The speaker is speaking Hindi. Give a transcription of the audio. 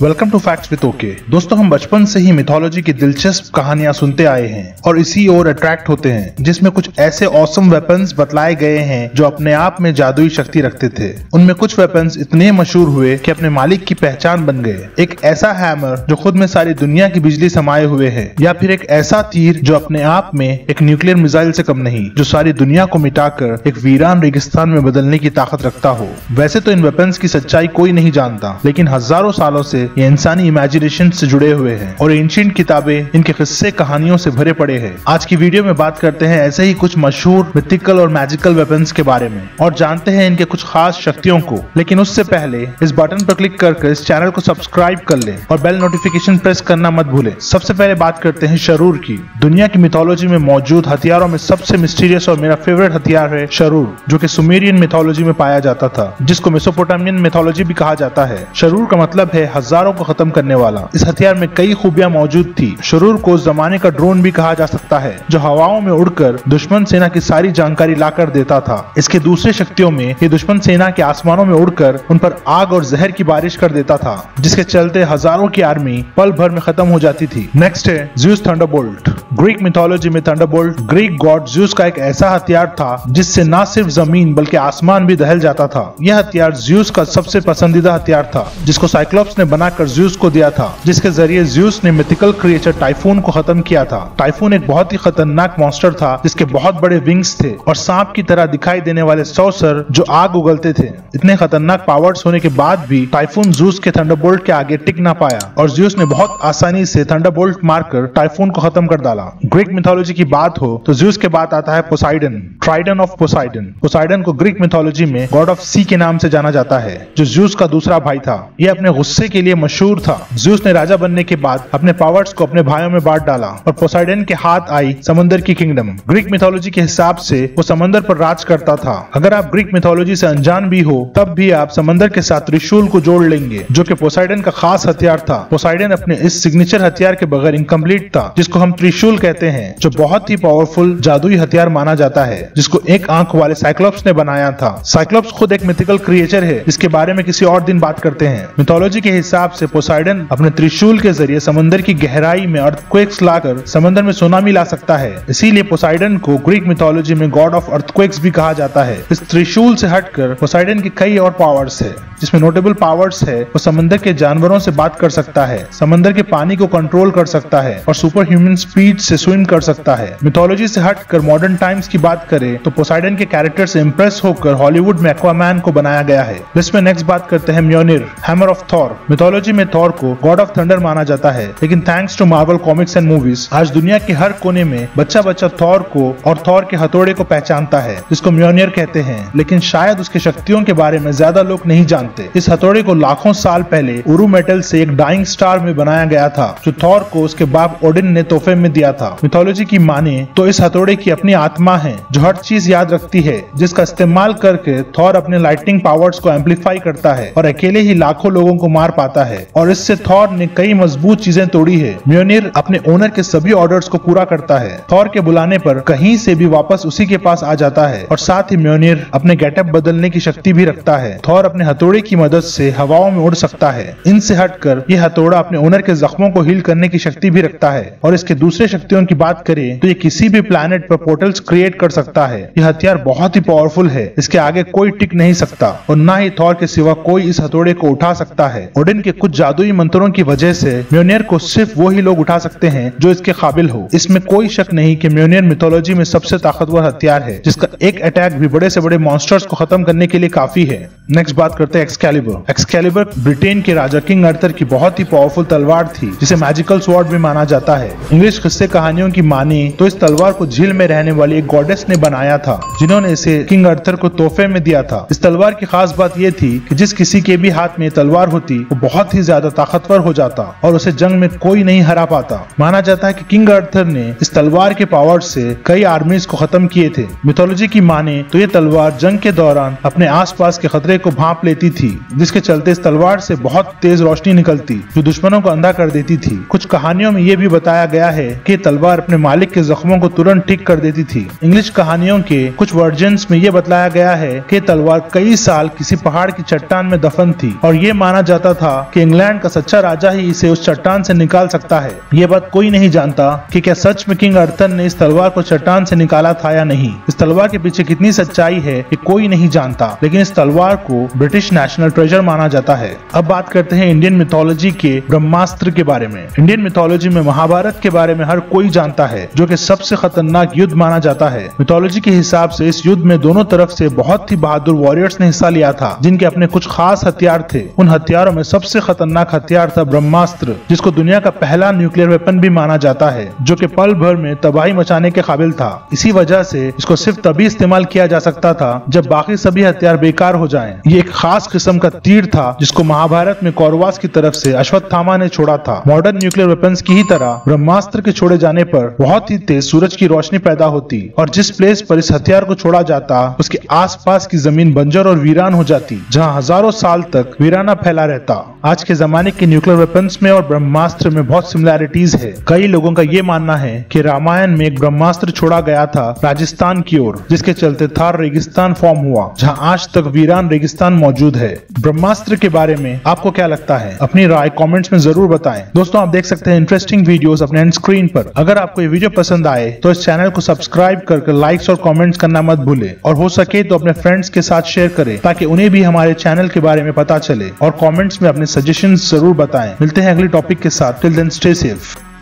Welcome to facts with okay दोस्तों, हम बचपन से ही मिथोलॉजी की दिलचस्प कहानियाँ सुनते आए हैं और इसी ओर अट्रैक्ट होते हैं, जिसमें कुछ ऐसे औसम वेपन्स बतलाए गए हैं जो अपने आप में जादुई शक्ति रखते थे। उनमें कुछ वेपन्स इतने मशहूर हुए कि अपने मालिक की पहचान बन गए। एक ऐसा हैमर जो खुद में सारी दुनिया की बिजली समाये हुए है, या फिर एक ऐसा तीर जो अपने आप में एक न्यूक्लियर मिसाइल से कम नहीं, जो सारी दुनिया को मिटाकर एक वीरान रेगिस्तान में बदलने की ताकत रखता हो। वैसे तो इन वेपन्स की सच्चाई कोई नहीं जानता, लेकिन हज़ारों सालों से ये इंसानी इमेजिनेशन से जुड़े हुए हैं और एंशियंट किताबें इनके किस्से कहानियों से भरे पड़े हैं। आज की वीडियो में बात करते हैं ऐसे ही कुछ मशहूर मिथिकल और मैजिकल वेपन्स के बारे में और जानते हैं इनके कुछ खास शक्तियों को। लेकिन उससे पहले इस बटन पर क्लिक करके इस चैनल को सब्सक्राइब कर ले और बेल नोटिफिकेशन प्रेस करना मत भूले। सबसे पहले बात करते हैं शरूर की। दुनिया की मिथोलॉजी में मौजूद हथियारों में सबसे मिस्टीरियस और मेरा फेवरेट हथियार है शरूर, जो कि सुमेरियन मिथोलॉजी में पाया जाता था, जिसको मेसोपोटामियन मिथोलॉजी भी कहा जाता है। शरूर का मतलब है हज़ारों को खत्म करने वाला। इस हथियार में कई खूबियाँ मौजूद थी। शरूर को जमाने का ड्रोन भी कहा जा सकता है, जो हवाओं में उड़कर दुश्मन सेना की सारी जानकारी लाकर देता था। इसके दूसरे शक्तियों में ये दुश्मन सेना के आसमानों में उड़कर उन पर आग और जहर की बारिश कर देता था, जिसके चलते हज़ारों की आर्मी पल भर में खत्म हो जाती थी। नेक्स्ट है ज्यूस थंडरबोल्ट ग्रीक मिथोलॉजी में थंडरबोल्ट ग्रीक गॉड ज्यूस का एक ऐसा हथियार था, जिससे न सिर्फ़ ज़मीन बल्कि आसमान भी दहल जाता था। यह हथियार ज्यूस का सबसे पसंदीदा हथियार था, जिसको साइक्लोप्स ने बनाकर ज्यूस को दिया था, जिसके ज़रिए ज्यूस ने मिथिकल क्रिएचर टाइफून को खत्म किया था। टाइफून एक बहुत ही खतरनाक मॉन्स्टर था, जिसके बहुत बड़े विंग्स थे और सांप की तरह दिखाई देने वाले सौसर जो आग उगलते थे। इतने खतरनाक पावर्स होने के बाद भी टाइफून जूस के थंडरबोल्ट के आगे टिक ना पाया और ज्यूस ने बहुत आसानी से थंडरबोल्ट मारकर टाइफून को खत्म कर डाला। ग्रीक मिथोलॉजी की बात हो तो ज्यूस के बाद आता है Poseidon trident of Poseidon Poseidon को ग्रीक मिथोलॉजी में गॉड ऑफ़ सी के नाम से जाना जाता है, जो ज्यूस का दूसरा भाई था। यह अपने गुस्से के लिए मशहूर था। जूस ने राजा बनने के बाद अपने पावर्स को अपने भाइयों में बांट डाला और पोसाइडन के हाथ आई समंदर की किंगडम ग्रीक मिथोलॉजी के हिसाब से वो समंदर पर राज करता था। अगर आप ग्रीक मिथोलॉजी से अनजान भी हो, तब भी आप समंदर के साथ त्रिशूल को जोड़ लेंगे, जो कि पोसाइडन का खास हथियार था। पोसाइडन अपने इस सिग्नेचर हथियार के बगैर इनकम्प्लीट था, जिसको हम त्रिशूल कहते हैं, जो बहुत ही पावरफुल जादुई हथियार माना जाता है, जिसको एक आँख वाले साइक्लोप्स ने बनाया था। साइक्लोप्स खुद एक मिथिकल क्रिएचर है। इसके बारे में किसी और दिन बात करते हैं। मिथोलॉजी के हिसाब से पोसाइडन अपने त्रिशूल के ज़रिए समंदर की गहराई में अर्थक्वेक्स लाकर समंदर में सुनामी ला सकता है। इसीलिए पोसाइडन को ग्रीक मिथोलॉजी में गॉड ऑफ़ अर्थक्वेक्स भी कहा जाता है। इस त्रिशूल से हटकर पोसाइडन की कई और पावर्स है, जिसमें नोटेबल पावर्स है, वो समंदर के जानवरों से बात कर सकता है, समंदर के पानी को कंट्रोल कर सकता है और सुपर ह्यूमन स्पीड से स्विम कर सकता है। मिथोलॉजी से हटकर मॉडर्न टाइम्स की बात करें तो पोसाइडन के कैरेक्टर से इम्प्रेस होकर हॉलीवुड में एक्वामैन को बनाया गया है। जिसमें नेक्स्ट बात करते हैं म्योनिर हैमर ऑफ़ थॉर मिथोलॉजी में थॉर को गॉड ऑफ़ थंडर माना जाता है। लेकिन thanks to Marvel comics and movies आज दुनिया के हर कोने में बच्चा बच्चा थॉर को और थॉर के हथौड़े को पहचानता है, जिसको म्योनियर कहते हैं। लेकिन शायद उसके शक्तियों के बारे में ज़्यादा लोग नहीं जानते। इस हथौड़े को लाखों साल पहले उरू मेटल से एक डाइंग स्टार में बनाया गया था, जो थॉर को उसके बाप ओडिन ने तोहफे में दिया था। मिथोलॉजी की माने तो इस हथौड़े की अपनी आत्मा है, जो हर चीज़ याद रखती है, जिसका इस्तेमाल करके थॉर अपने लाइटिंग पावर्स को एम्पलीफाई करता है और अकेले ही लाखों लोगों को मार पाता है और इससे थॉर ने कई मज़बूत चीज़ें तोड़ी है। म्योनिर अपने ओनर के सभी ऑर्डर्स को पूरा करता है। थॉर के बुलाने पर कहीं से भी वापस उसी के पास आ जाता है। और साथ ही म्योनिर अपने गेटअप बदलने की शक्ति भी रखता है। थॉर अपने हथौड़े की मदद से हवाओं में उड़ सकता है। इनसे हटकर यह हथौड़ा अपने ओनर के जख्मों को हील करने की शक्ति भी रखता है। और इसके दूसरे शक्तियों की बात करें तो ये किसी भी प्लानट पर पोर्टल्स क्रिएट कर सकता है। यह हथियार बहुत ही पावरफुल है। इसके आगे कोई टिक नहीं सकता। और न ही थॉर के सिवा कोई इस हथौड़े को उठा सकता है। ओडिन के कुछ जादुई मंत्रों की वजह से म्योनियर को सिर्फ़ वो ही लोग उठा सकते हैं जो इसके काबिल हो। इसमें कोई शक नहीं कि म्योनियर मिथोलॉजी में सबसे ताकतवर हथियार है, जिसका एक अटैक भी बड़े से बड़े मॉन्स्टर्स को खत्म करने के लिए काफ़ी है। नेक्स्ट बात करते हैं एक्सकैलिबर एक्सकैलिबर ब्रिटेन के राजा किंग अर्थर की बहुत ही पावरफुल तलवार थी, जिसे मैजिकल स्वॉर्ड भी माना जाता है। इंग्लिश किस्से कहानियों की माने तो इस तलवार को झील में रहने वाली एक गॉडेस ने बनाया था, जिन्होंने इसे किंग अर्थर को तोहफे में दिया था। इस तलवार की खास बात यह थी कि जिस किसी के भी हाथ में तलवार होती, वो बहुत ही ज़्यादा ताकतवर हो जाता और उसे जंग में कोई नहीं हरा पाता। माना जाता है कि किंग अर्थर ने इस तलवार के पावर से कई आर्मीज को खत्म किए थे। मिथोलॉजी की माने तो ये तलवार जंग के दौरान अपने आसपास के खतरे को भाप लेती थी, जिसके चलते इस तलवार से बहुत तेज रोशनी निकलती, जो दुश्मनों को अंधा कर देती थी। कुछ कहानियों में ये भी बताया गया है कि तलवार अपने मालिक के जख्मों को तुरंत ठीक कर देती थी। इंग्लिश कहानियों के कुछ वर्जन में ये बतलाया गया है कि तलवार कई साल किसी पहाड़ की चट्टान में दफन थी और ये माना जाता था कि इंग्लैंड का सच्चा राजा ही इसे उस चट्टान से निकाल सकता है। ये बात कोई नहीं जानता कि क्या सच में किंग अर्थन ने इस तलवार को चट्टान से निकाला था या नहीं। इस तलवार के पीछे कितनी सच्चाई है ये कोई नहीं जानता, लेकिन इस तलवार को ब्रिटिश नेशनल ट्रेजर माना जाता है। अब बात करते हैं इंडियन मिथोलॉजी के ब्रह्मास्त्र के बारे में। इंडियन मिथोलॉजी में महाभारत के बारे में हर कोई जानता है, जो की सबसे खतरनाक युद्ध माना जाता है। मिथोलॉजी के हिसाब से इस युद्ध में दोनों तरफ़ से बहुत ही बहादुर वॉरियर्स ने हिस्सा लिया था, जिनके अपने कुछ खास हथियार थे। उन हथियारों में सबसे खतरनाक हथियार था ब्रह्मास्त्र, जिसको दुनिया का पहला न्यूक्लियर वेपन भी माना जाता है, जो कि पल भर में तबाही मचाने के काबिल था। इसी वजह से इसको सिर्फ़ तभी इस्तेमाल किया जा सकता था, जब बाकी सभी हथियार बेकार हो जाएँ। ये एक खास किस्म का तीर था, जिसको महाभारत में कौरवास की तरफ़ से अश्वत्थामा ने छोड़ा था। मॉडर्न न्यूक्लियर वेपन की ही तरह, ब्रह्मास्त्र के छोड़े जाने पर बहुत ही तेज सूरज की रोशनी पैदा होती, और जिस प्लेस पर इस हथियार को छोड़ा जाता, उसके आसपास की ज़मीन बंजर और वीरान हो जाती, जहाँ हज़ारों साल तक वीराना फैला रहता। आज के जमाने के न्यूक्लियर वेपन्स में और ब्रह्मास्त्र में बहुत सिमिलैरिटीज है। कई लोगों का ये मानना है कि रामायण में एक ब्रह्मास्त्र छोड़ा गया था राजस्थान की ओर, जिसके चलते थार रेगिस्तान फॉर्म हुआ, जहाँ आज तक वीरान रेगिस्तान मौजूद है। ब्रह्मास्त्र के बारे में आपको क्या लगता है? अपनी राय कमेंट्स में ज़रूर बताएँ। दोस्तों, आप देख सकते हैं इंटरेस्टिंग वीडियोस अपने एंड स्क्रीन पर। अगर आपको ये वीडियो पसंद आए तो इस चैनल को सब्सक्राइब करके लाइक्स और कमेंट्स करना मत भूले। और हो सके तो अपने फ्रेंड्स के साथ शेयर करें, ताकि उन्हें भी हमारे चैनल के बारे में पता चले और कमेंट्स में अपने सजेशन ज़रूर बताएँ। मिलते हैं अगले टॉपिक के साथ। Till then stay safe